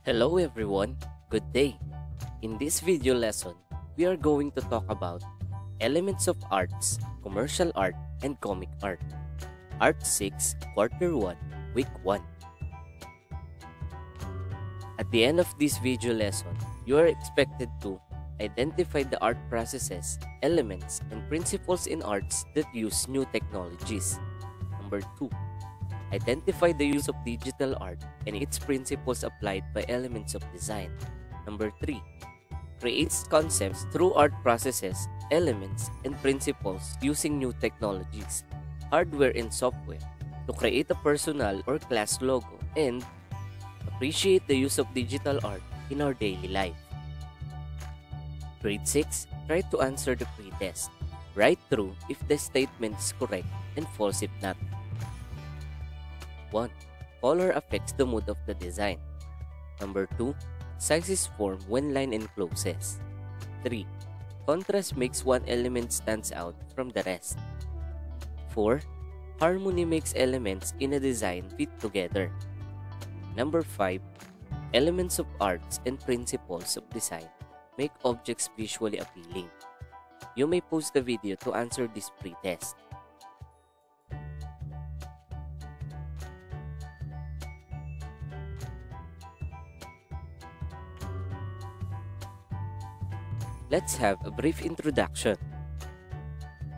Hello everyone, good day. In this video lesson, we are going to talk about elements of arts, commercial art, and comic art. Art 6, Quarter 1, Week 1. At the end of this video lesson, you are expected to identify the art processes, elements, and principles in arts that use new technologies. Number 2. Identify the use of digital art and its principles applied by elements of design. Number 3. Creates concepts through art processes, elements, and principles using new technologies, hardware and software, to create a personal or class logo and appreciate the use of digital art in our daily life. Grade 6. Try to answer the pre-test. Write true if the statement is correct and false if not. 1. Color affects the mood of the design. Number 2. Sizes form when line encloses. 3. Contrast makes one element stands out from the rest. 4. Harmony makes elements in a design fit together. Number 5. Elements of arts and principles of design make objects visually appealing. You may pause the video to answer this pre-test. Let's have a brief introduction.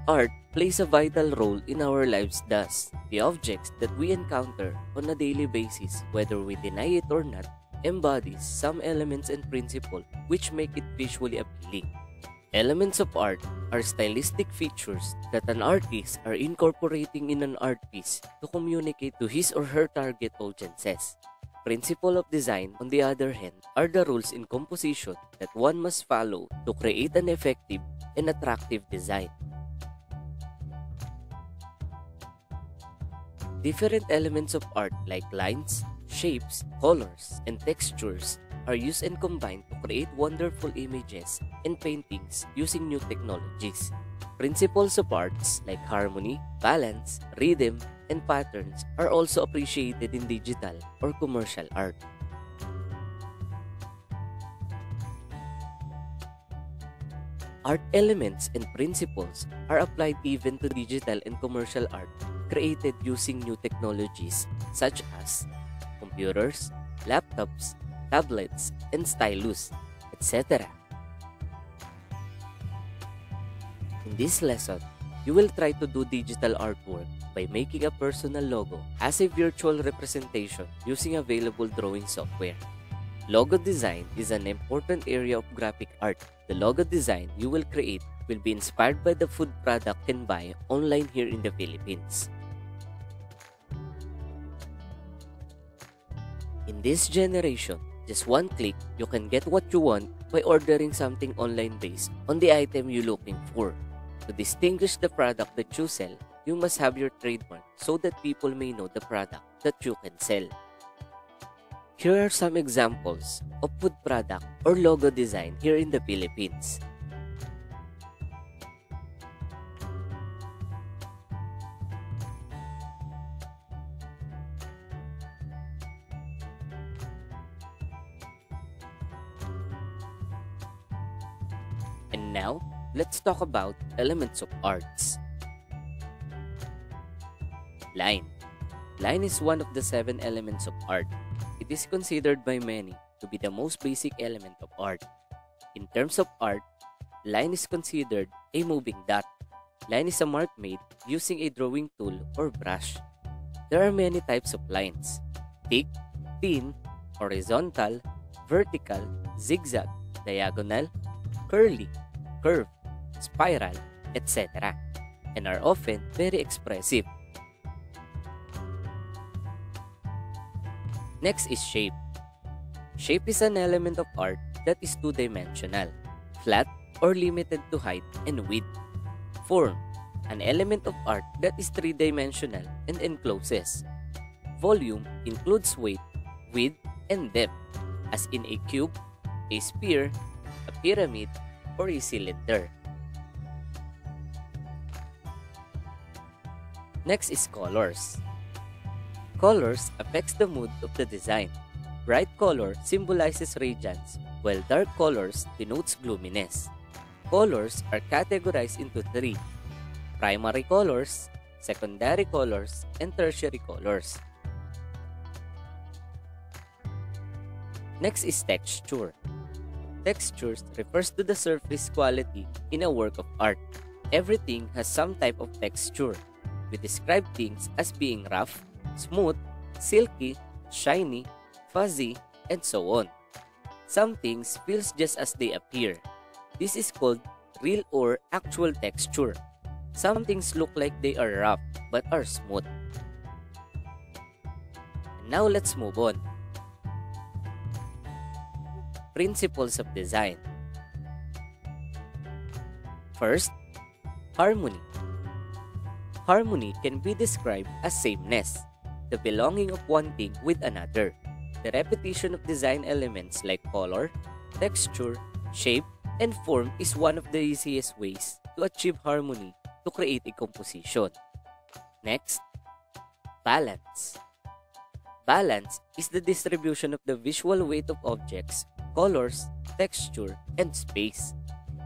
Art plays a vital role in our lives thus. The objects that we encounter on a daily basis, whether we deny it or not, embodies some elements and principles which make it visually appealing. Elements of art are stylistic features that an artist are incorporating in an art piece to communicate to his or her target audiences. Principle of design, on the other hand, are the rules in composition that one must follow to create an effective and attractive design. Different elements of art like lines, shapes, colors, and textures are used and combined to create wonderful images and paintings using new technologies. Principles of arts like harmony, balance, rhythm, and patterns are also appreciated in digital or commercial art. Art elements and principles are applied even to digital and commercial art created using new technologies such as computers, laptops, tablets, and stylus, etc. In this lesson, you will try to do digital artwork by making a personal logo as a virtual representation using available drawing software. Logo design is an important area of graphic art. The logo design you will create will be inspired by the food product you can buy online here in the Philippines. In this generation, just one click, you can get what you want by ordering something online based on the item you're looking for. To distinguish the product that you sell, you must have your trademark so that people may know the product that you can sell. Here are some examples of food product or logo design here in the Philippines. Talk about elements of arts. Line. Line is one of the seven elements of art. It is considered by many to be the most basic element of art. In terms of art, line is considered a moving dot. Line is a mark made using a drawing tool or brush. There are many types of lines. Thick, thin, horizontal, vertical, zigzag, diagonal, curly, curve, spiral, etc. and are often very expressive. Next is shape. Shape is an element of art that is two-dimensional, flat or limited to height and width. Form, an element of art that is three-dimensional and encloses. Volume includes weight, width, and depth, as in a cube, a sphere, a pyramid, or a cylinder. Next is colors. Colors affects the mood of the design. Bright color symbolizes radiance, while dark colors denotes gloominess. Colors are categorized into three primary colors, secondary colors, and tertiary colors. Next is texture. Textures refers to the surface quality in a work of art. Everything has some type of texture. We describe things as being rough, smooth, silky, shiny, fuzzy, and so on. Some things feels just as they appear. This is called real or actual texture. Some things look like they are rough but are smooth. Now let's move on. Principles of design. First, harmony. Harmony can be described as sameness, the belonging of one thing with another. The repetition of design elements like color, texture, shape, and form is one of the easiest ways to achieve harmony to create a composition. Next, balance. Balance is the distribution of the visual weight of objects, colors, texture, and space.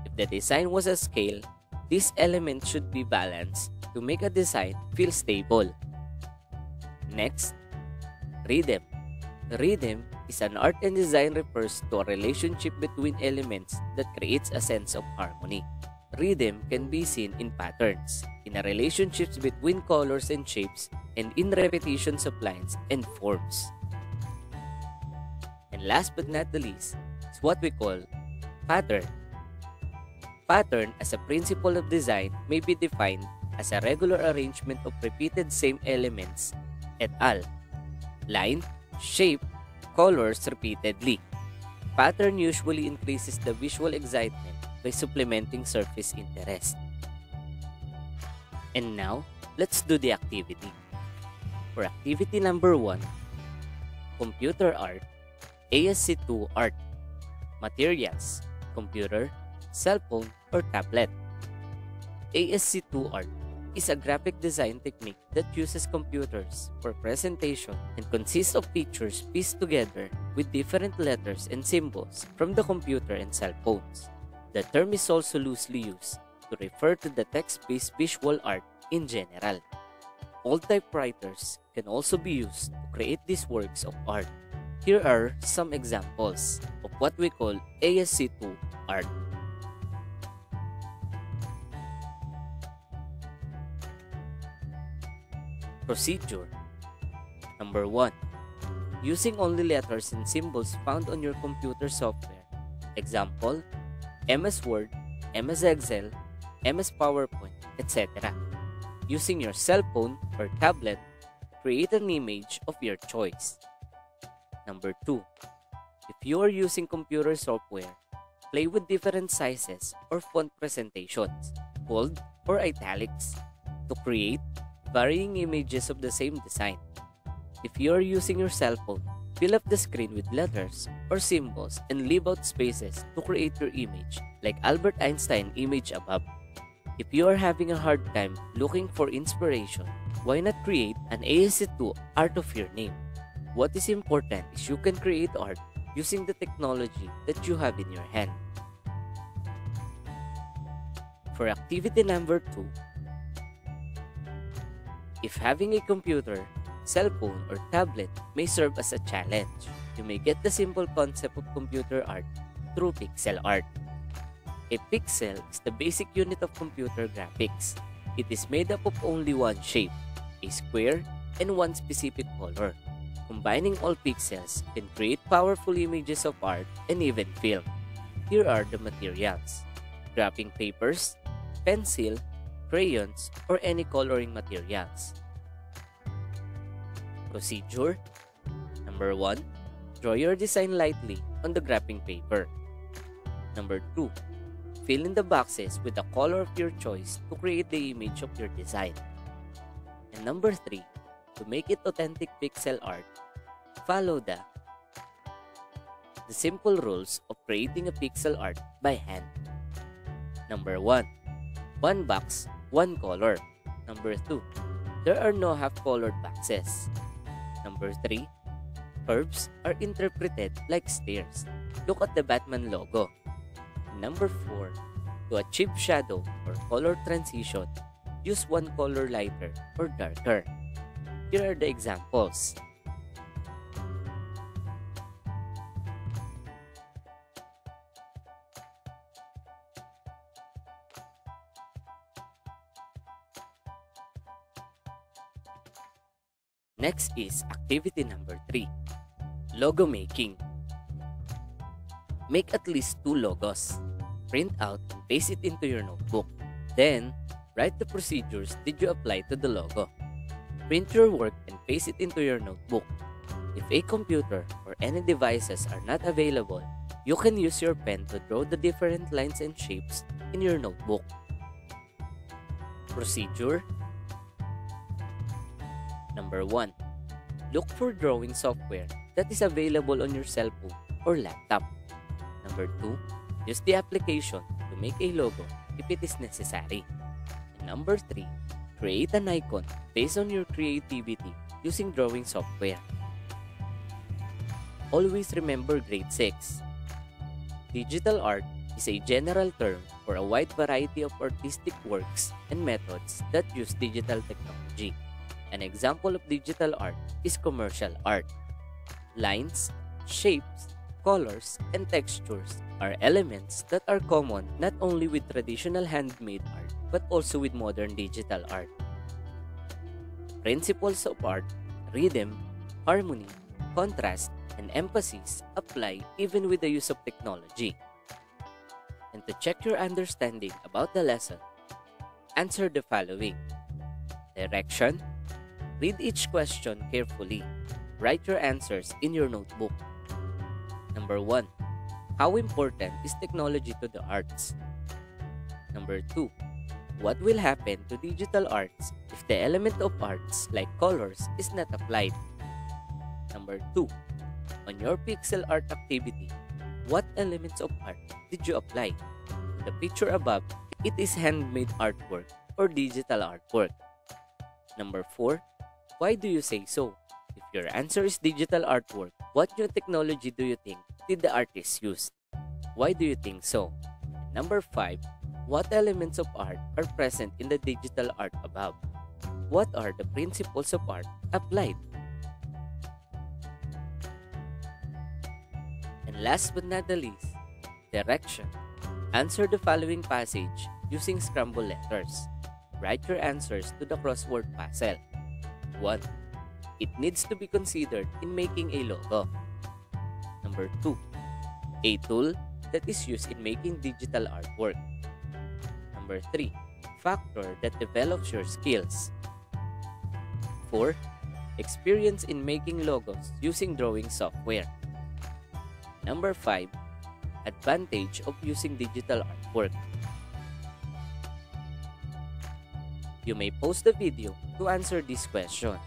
If the design was a scale, these elements should be balanced to make a design feel stable. Next, rhythm. Rhythm is an art and design refers to a relationship between elements that creates a sense of harmony. Rhythm can be seen in patterns, in relationships between colors and shapes, and in repetitions of lines and forms. And last but not the least is what we call pattern. Pattern as a principle of design may be defined as a regular arrangement of repeated same elements et al. Line, shape, colors repeatedly. Pattern usually increases the visual excitement by supplementing surface interest. And now, let's do the activity. For activity number 1, Computer Art, ASC2 Art, Materials, Computer, Cell phone, or Tablet. ASC2 Art is a graphic design technique that uses computers for presentation and consists of pictures pieced together with different letters and symbols from the computer and cell phones. The term is also loosely used to refer to the text-based visual art in general. All typewriters can also be used to create these works of art. Here are some examples of what we call ASC2 art. Procedure Number 1. Using only letters and symbols found on your computer software. Example, MS Word, MS Excel, MS PowerPoint, etc. Using your cell phone or tablet, create an image of your choice. Number 2. If you are using computer software, play with different sizes or font presentations, bold or italics, to create varying images of the same design. If you are using your cell phone, Fill up the screen with letters or symbols and leave out spaces to create your image, like Albert Einstein image above. If you are having a hard time looking for inspiration, why not create an ASC2 art of your name? What is important is you can create art using the technology that you have in your hand. For activity number 2, if having a computer cell phone, or tablet may serve as a challenge. You may get the simple concept of computer art through pixel art. A pixel is the basic unit of computer graphics. It is made up of only one shape, a square, and one specific color. Combining all pixels can create powerful images of art and even film. Here are the materials. Graphing papers, pencil, crayons, or any coloring materials. Procedure Number 1. Draw your design lightly on the graphing paper. Number 2. Fill in the boxes with the color of your choice to create the image of your design. And number 3. To make it authentic pixel art, follow the the simple rules of creating a pixel art by hand. Number 1. One box, one color. Number 2. There are no half-colored boxes. Number 3. Curves are interpreted like stairs. Look at the Batman logo. Number 4. To achieve shadow or color transition, use one color lighter or darker. Here are the examples. Next is activity number 3. Logo making. Make at least two logos. Print out and paste it into your notebook. Then, write the procedures did you apply to the logo. Print your work and paste it into your notebook. If a computer or any devices are not available, you can use your pen to draw the different lines and shapes in your notebook. Procedure Number 1. Look for drawing software that is available on your cell phone or laptop. Number 2. Use the application to make a logo if it is necessary. And number 3. Create an icon based on your creativity using drawing software. Always remember grade 6. Digital art is a general term for a wide variety of artistic works and methods that use digital technology. An example of digital art is commercial art. Lines, shapes, colors, and textures are elements that are common not only with traditional handmade art but also with modern digital art. Principles of art, rhythm, harmony, contrast, and emphasis apply even with the use of technology. And to check your understanding about the lesson, answer the following Direction Read each question carefully. Write your answers in your notebook. Number 1. How important is technology to the arts? Number 2. What will happen to digital arts if the element of arts like colors is not applied? Number 2. On your pixel art activity, what elements of art did you apply? In the picture above, it is handmade artwork or digital artwork. Number 4. Why do you say so? If your answer is digital artwork, what new technology do you think did the artist use? Why do you think so? Number 5. What elements of art are present in the digital art above? What are the principles of art applied? And last but not the least, direction. Answer the following passage using scrambled letters. Write your answers to the crossword puzzle. 1. It needs to be considered in making a logo. Number 2. A tool that is used in making digital artwork. Number 3. Factor that develops your skills. 4. Experience in making logos using drawing software. Number 5. Advantage of using digital artwork. You may pause the video to answer these questions.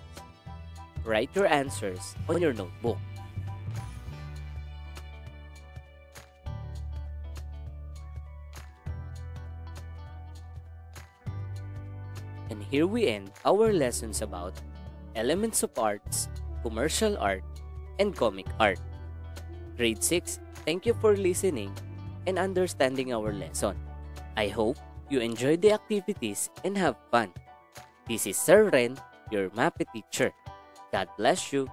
Write your answers on your notebook. And here we end our lessons about elements of arts, commercial art, and comic art. Grade 6, thank you for listening and understanding our lesson. I hope you enjoy the activities and have fun. This is Sir Ren, your MAPE teacher. God bless you.